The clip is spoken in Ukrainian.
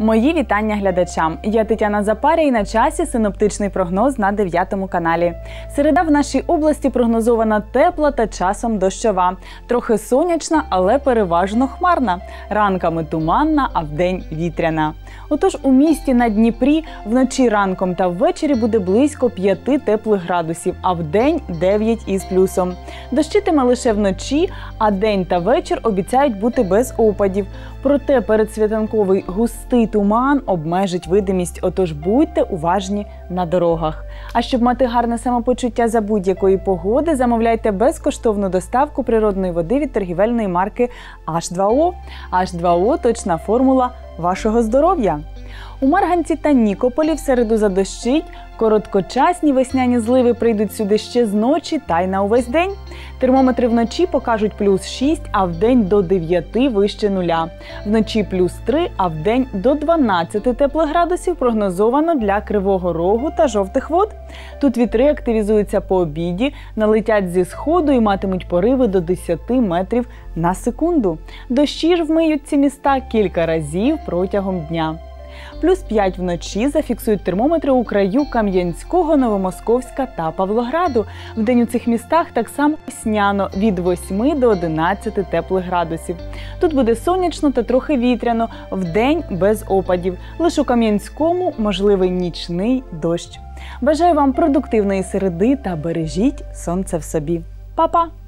Мої вітання глядачам. Я Тетяна Запаря і на часі синоптичний прогноз на 9 каналі. Середа в нашій області прогнозована тепла та часом дощова. Трохи сонячна, але переважно хмарна. Ранками туманна, а вдень вітряна. Отож, у місті на Дніпрі вночі ранком та ввечері буде близько 5 теплих градусів, а вдень 9 із плюсом. Дощитиме лише вночі, а день та вечір обіцяють бути без опадів. Проте передсвітанковий густий туман обмежить видимість, отож будьте уважні на дорогах. А щоб мати гарне самопочуття за будь-якої погоди, замовляйте безкоштовну доставку природної води від торгівельної марки H2O. H2O – точна формула вашого здоров'я. У Марганці та Нікополі в середу задощить. Короткочасні весняні зливи прийдуть сюди ще з ночі та й на увесь день. Термометри вночі покажуть плюс 6, а вдень до 9 вище нуля. Вночі плюс 3, а вдень до 12 теплих градусів прогнозовано для Кривого Рогу та жовтих вод. Тут вітри активізуються по обіді, налетять зі сходу і матимуть пориви до 10 метрів на секунду. Дощі ж вмиють ці міста кілька разів протягом дня. Плюс 5 вночі зафіксують термометри у краю Кам'янського, Новомосковська та Павлограду. Вдень у цих містах так само сняно від 8 до 11 теплих градусів. Тут буде сонячно та трохи вітряно, вдень без опадів. Лише у Кам'янському можливий нічний дощ. Бажаю вам продуктивної середи та бережіть сонце в собі. Па-па!